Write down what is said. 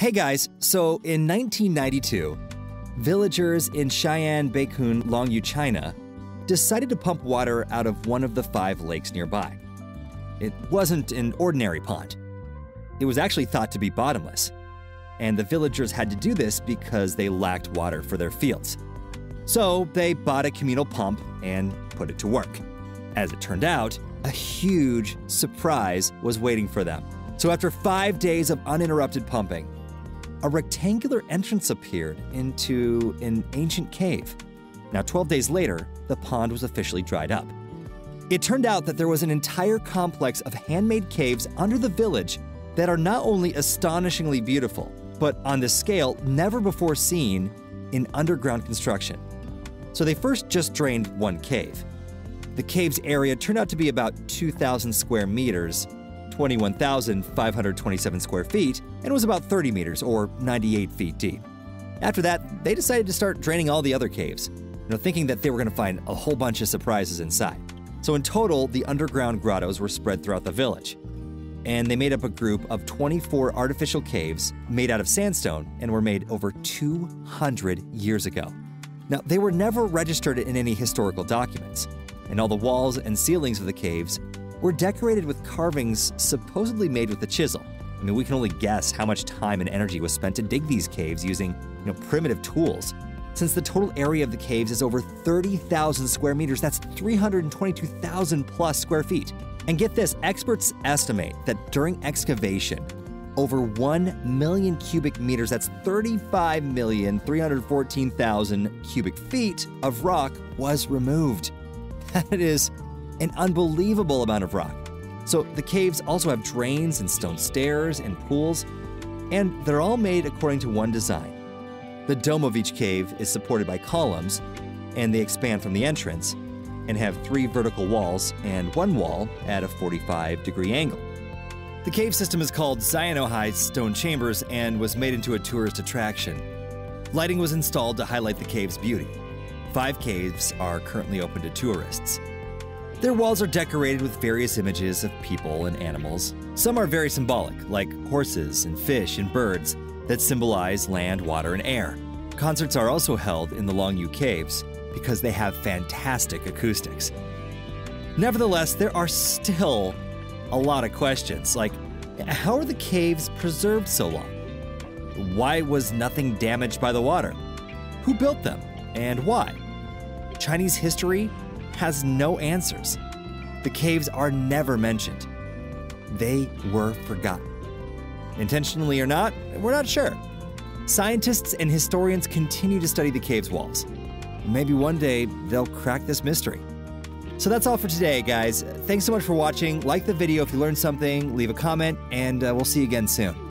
Hey guys, so in 1992, villagers in Shiyan Beicun, Longyou, China decided to pump water out of one of the five lakes nearby. It wasn't an ordinary pond. It was actually thought to be bottomless. And the villagers had to do this because they lacked water for their fields. So they bought a communal pump and put it to work. As it turned out, a huge surprise was waiting for them. So after five days of uninterrupted pumping, a rectangular entrance appeared into an ancient cave. Now, 12 days later, the pond was officially dried up. It turned out that there was an entire complex of handmade caves under the village that are not only astonishingly beautiful, but on the scale never before seen in underground construction. So they first just drained one cave. The cave's area turned out to be about 2,000 square meters, 21,527 square feet, and was about 30 meters or 98 feet deep. After that, they decided to start draining all the other caves, you know, thinking that they were going to find a whole bunch of surprises inside. So in total, the underground grottos were spread throughout the village. And they made up a group of 24 artificial caves made out of sandstone and were made over 200 years ago. Now, they were never registered in any historical documents, and all the walls and ceilings of the caves were decorated with carvings supposedly made with a chisel. I mean, we can only guess how much time and energy was spent to dig these caves using, you know, primitive tools. Since the total area of the caves is over 30,000 square meters, that's 322,000 plus square feet. And get this, experts estimate that during excavation, over 1 million cubic meters, that's 35,314,000 cubic feet of rock was removed. That is an unbelievable amount of rock. So the caves also have drains and stone stairs and pools, and they're all made according to one design. The dome of each cave is supported by columns, and they expand from the entrance and have three vertical walls and one wall at a 45 degree angle. The cave system is called Zion Xiaonanhai Stone Chambers and was made into a tourist attraction. Lighting was installed to highlight the cave's beauty. Five caves are currently open to tourists. Their walls are decorated with various images of people and animals. Some are very symbolic, like horses and fish and birds that symbolize land, water, and air. Concerts are also held in the Longyou Caves because they have fantastic acoustics. Nevertheless, there are still a lot of questions, like how are the caves preserved so long? Why was nothing damaged by the water? Who built them and why? Chinese history has no answers. The caves are never mentioned. They were forgotten. Intentionally or not, we're not sure. Scientists and historians continue to study the cave's walls. Maybe one day they'll crack this mystery. So that's all for today, guys. Thanks so much for watching. Like the video if you learned something, leave a comment, and uh, we'll see you again soon.